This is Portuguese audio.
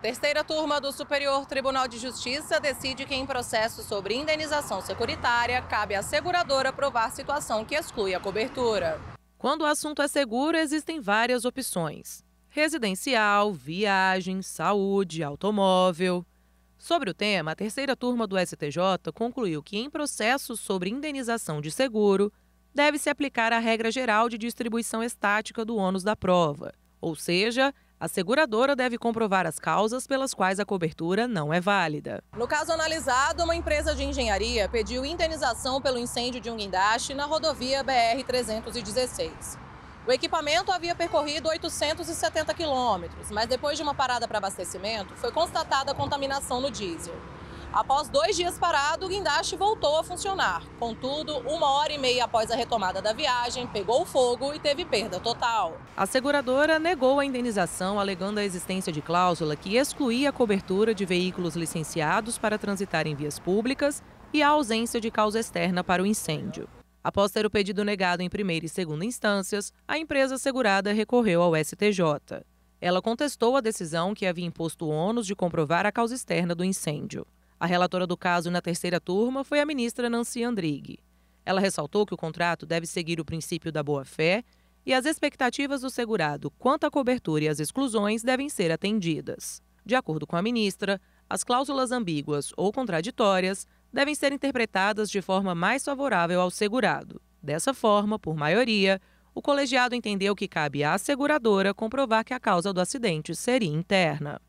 Terceira turma do Superior Tribunal de Justiça decide que em processo sobre indenização securitária cabe à seguradora provar situação que exclui a cobertura. Quando o assunto é seguro, existem várias opções: residencial, viagem, saúde, automóvel. Sobre o tema, a terceira turma do STJ concluiu que em processos sobre indenização de seguro, deve-se aplicar a regra geral de distribuição estática do ônus da prova, ou seja, a seguradora deve comprovar as causas pelas quais a cobertura não é válida. No caso analisado, uma empresa de engenharia pediu indenização pelo incêndio de um guindaste na rodovia BR-316. O equipamento havia percorrido 870 quilômetros, mas depois de uma parada para abastecimento, foi constatada contaminação no diesel. Após dois dias parado, o guindaste voltou a funcionar. Contudo, uma hora e meia após a retomada da viagem, pegou fogo e teve perda total. A seguradora negou a indenização, alegando a existência de cláusula que excluía a cobertura de veículos licenciados para transitar em vias públicas e a ausência de causa externa para o incêndio. Após ter o pedido negado em primeira e segunda instâncias, a empresa segurada recorreu ao STJ. Ela contestou a decisão que havia imposto o ônus de comprovar a causa externa do incêndio. A relatora do caso na terceira turma foi a ministra Nancy Andrighi. Ela ressaltou que o contrato deve seguir o princípio da boa-fé e as expectativas do segurado quanto à cobertura e às exclusões devem ser atendidas. De acordo com a ministra, as cláusulas ambíguas ou contraditórias devem ser interpretadas de forma mais favorável ao segurado. Dessa forma, por maioria, o colegiado entendeu que cabe à seguradora comprovar que a causa do acidente seria interna.